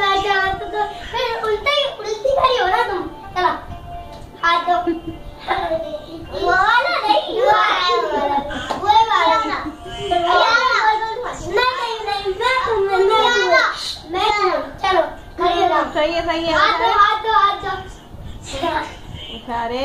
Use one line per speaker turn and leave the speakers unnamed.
फिर उल्टा ही उल्टी खड़ी हो ना तुम। चलो। हाथ दो। वाला नहीं वाला वो वाला ना। नहीं नहीं मैं तुम मैं मैं चलो खड़ी हो
सही है सही है।
हाथ दो हाथ दो हाथ दो। अरे